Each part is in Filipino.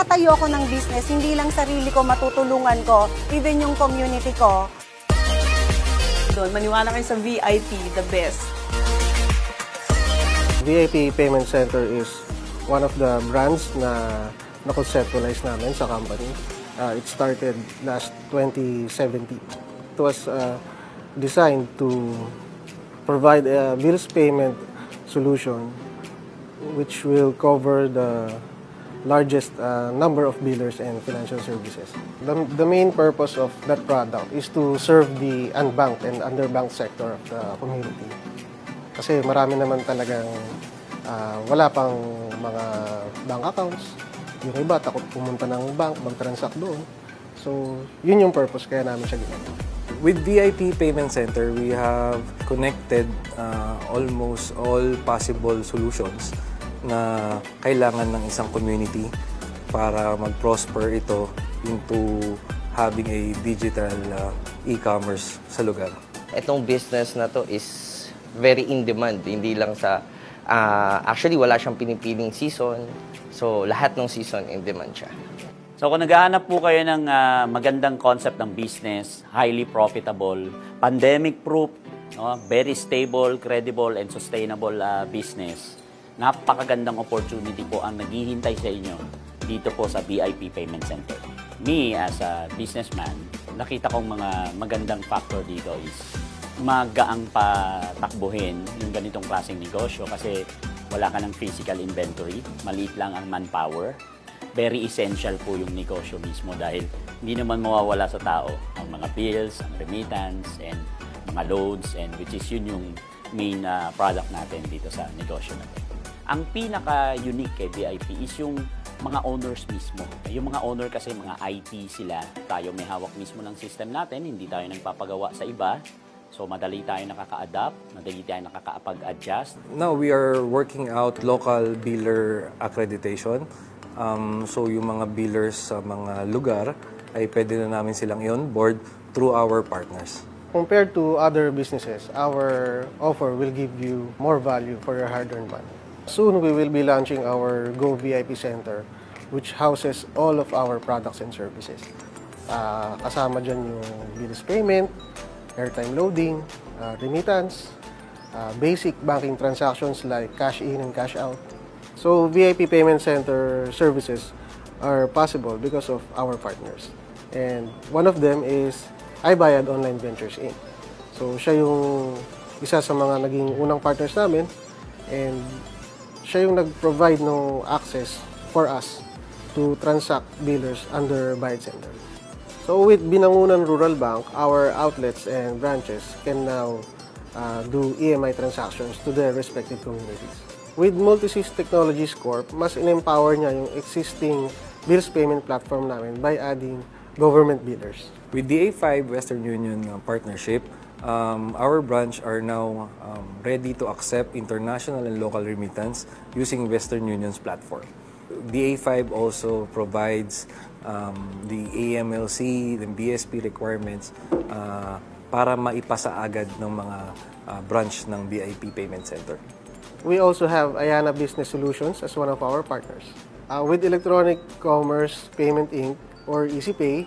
magtatayo ako ng business, hindi lang sarili ko matutulungan ko, even yung community ko. Doon, maniwala kayo sa VIP, the best. VIP Payment Center is one of the brands na na-conceptualize namin sa company. Uh, it started last 2017. It was uh, designed to provide a bills payment solution which will cover the largest uh, number of billers and financial services. The, the main purpose of that product is to serve the unbanked and underbanked sector of the community. Kasi marami naman talagang ah, wala pang mga bank accounts. Yung iba, takot pumunta ng bank, mag-transact doon. So, yun yung purpose kaya namin siya ginagawa. With VIP Payment Center, we have connected uh, almost all possible solutions na kailangan ng isang community para mag-prosper ito into having a digital uh, e-commerce sa lugar. Itong business na to is very in demand. Hindi lang sa... ah, actually, wala siyang pinipiling season. So, lahat ng season in demand siya. So kung naghahanap po kayo ng ah, magandang concept ng business, highly profitable, pandemic-proof, no, very stable, credible, and sustainable ah, business, napakagandang opportunity po ang naghihintay sa inyo dito po sa BIP Payment Center. Me, as a businessman, nakita kong mga magandang factor dito is magaang patakbuhin yung ganitong klaseng negosyo kasi wala ka ng physical inventory, maliit lang ang manpower, very essential po yung negosyo mismo dahil hindi naman mawawala sa tao ang mga bills, ang remittance, and mga loads, and which is yun yung main ah, product natin dito sa negosyo natin. Ang pinaka-unique kay VIP is yung mga owners mismo. Yung mga owner kasi mga IT sila, tayo may hawak mismo ng system natin, hindi tayo nagpapagawa sa iba. So madali tayo nakaka-adapt, madali tayo nakaka-adjust. Now, we are working out local biller accreditation. Um, so, yung mga billers sa mga lugar ay pwede na namin silang i-onboard through our partners. Compared to other businesses, our offer will give you more value for your hard-earned money. Soon, we will be launching our Go VIP Center, which houses all of our products and services. Ah, kasama dyan yung bills payment, airtime loading, ah, remittance, ah, basic banking transactions like cash in and cash out. So, VIP Payment Center services are possible because of our partners. And one of them is iBayad Online Ventures Inc. So, siya yung isa sa mga naging unang partners namin and siya yung nag-provide ng access for us to transact billers under Bayad Center. So with Binangunan Rural Bank, our outlets and branches can now uh, do EMI transactions to their respective communities. With Multisys Technologies Corp, mas in-empower niya yung existing bills payment platform namin by adding government billers. With the A5 Western Union uh, partnership, um, our branch are now um, ready to accept international and local remittance using Western Union's platform. The A5 also provides um, the AMLC, the BSP requirements uh, para maipasa agad ng mga uh, branch ng BIP Payment Center. We also have Ayana Business Solutions as one of our partners. Uh, with Electronic Commerce Payment Inc. or EasyPay,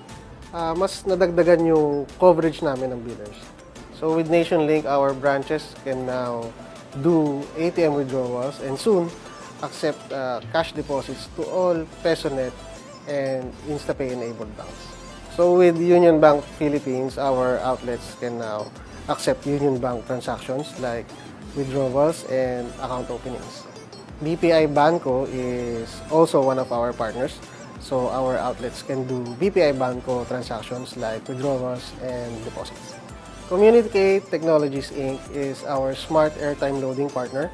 uh, mas nadagdagan yung coverage namin ng billers. So with NationLink, our branches can now do ATM withdrawals and soon accept uh, cash deposits to all PesoNet and InstaPay-enabled banks. So with Union Bank Philippines, our outlets can now accept Union Bank transactions like withdrawals and account openings. BPI Banco is also one of our partners. So our outlets can do BPI Banco transactions like withdrawals and deposits. Communicate Technologies Inc. is our smart airtime loading partner.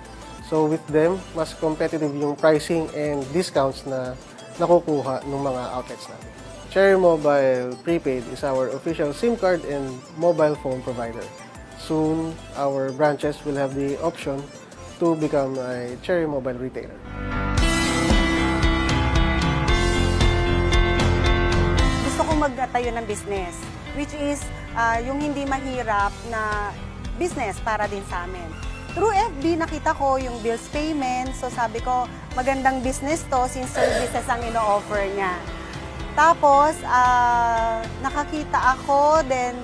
So with them, mas competitive yung pricing and discounts na nakukuha ng mga outlets natin. Cherry Mobile Prepaid is our official SIM card and mobile phone provider. Soon, our branches will have the option to become a Cherry Mobile retailer. Gusto kong magtayo ng business, which is ah, yung hindi mahirap na business para din sa amin. Through FB, nakita ko yung bills payment. So sabi ko, magandang business to since services ang ino-offer niya. Tapos, ah, nakakita ako, then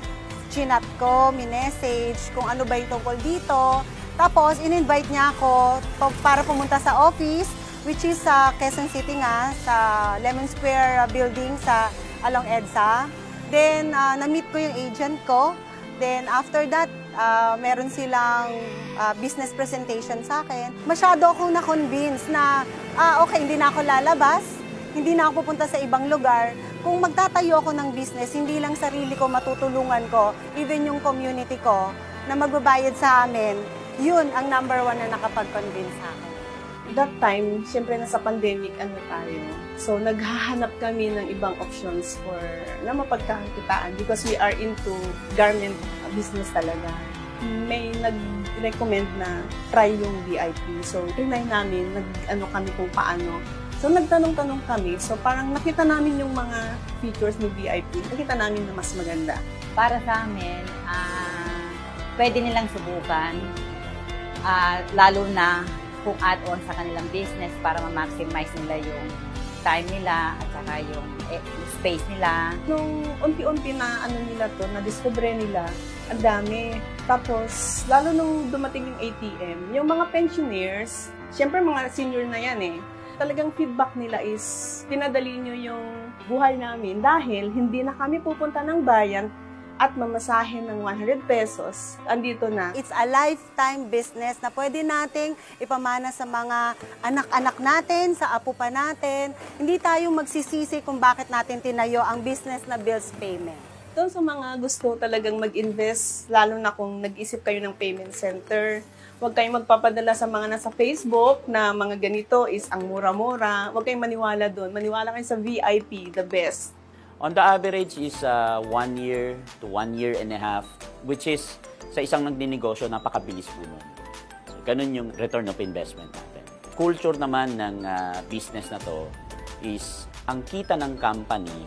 chinat ko, minessage kung ano ba yung tungkol dito. Tapos, in-invite niya ako to- para pumunta sa office, which is sa Quezon City nga, sa Lemon Square uh, building sa along EDSA. Then, ah, na-meet ko yung agent ko. Then, after that, ah, meron silang ah, business presentation sa akin. Masyado akong na-convince na, ah, okay, hindi na ako lalabas, hindi na ako pupunta sa ibang lugar. Kung magtatayo ako ng business, hindi lang sarili ko matutulungan ko, even yung community ko na magbabayad sa amin, yun ang number one na nakapag-convince sa. That time, siyempre nasa pandemic ano tayo. So naghahanap kami ng ibang options for na mapagkakitaan because we are into garment business talaga. May nag-recommend na try yung VIP. So trinay namin, nag-ano kami kung paano. So nagtanong-tanong kami. So parang nakita namin yung mga features ni VIP. Nakita namin na mas maganda. para sa amin, ah, pwede nilang subukan. At lalo na kung add-on sa kanilang business para ma-maximize nila yung time nila at saka yung eh, space nila. Nung unti-unti na ano nila to, na-discover nila, ang dami. Tapos, lalo nung dumating yung ATM, yung mga pensioners, syempre mga senior na yan eh, talagang feedback nila is, pinadali nyo yung buhay namin dahil hindi na kami pupunta ng bayan at mamasahin ng 100 pesos. Andito na. It's a lifetime business na pwede nating ipamana sa mga anak-anak natin, sa apo pa natin. Hindi tayo magsisisi kung bakit natin tinayo ang business na bills payment. Doon sa mga gusto talagang mag-invest, lalo na kung nag-isip kayo ng payment center, huwag kayong magpapadala sa mga nasa Facebook na mga ganito is ang mura-mura. Huwag kayong maniwala doon. Maniwala kayo sa VIP, the best. On the average is uh, one year to one year and a half, which is sa isang nagdinegosyo, napakabilis po nun. So, ganun yung return of investment natin. Culture naman ng uh, business na to is ang kita ng company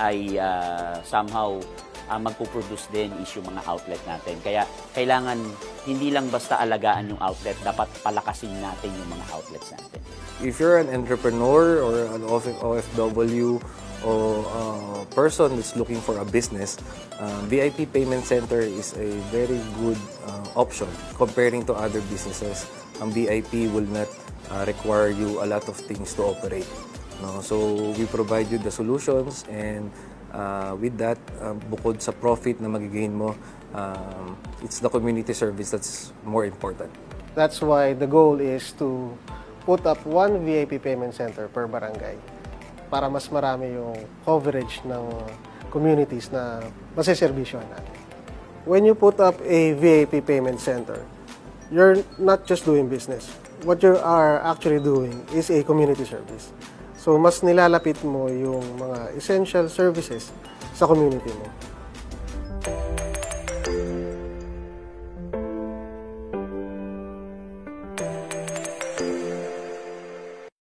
ay uh, somehow uh, magpuproduce din is yung mga outlet natin. Kaya kailangan hindi lang basta alagaan yung outlet, dapat palakasin natin yung mga outlets natin. If you're an entrepreneur or an OF- OFW or uh, person that's looking for a business, uh, VIP Payment Center is a very good uh, option comparing to other businesses. Ang VIP will not uh, require you a lot of things to operate. No? So we provide you the solutions and uh, with that, uh, bukod sa profit na magigain mo, um, it's the community service that's more important. That's why the goal is to put up one VIP payment center per barangay para mas marami yung coverage ng communities na masiservisyohan natin. When you put up a VIP payment center, you're not just doing business. What you are actually doing is a community service. So, mas nilalapit mo yung mga essential services sa community mo.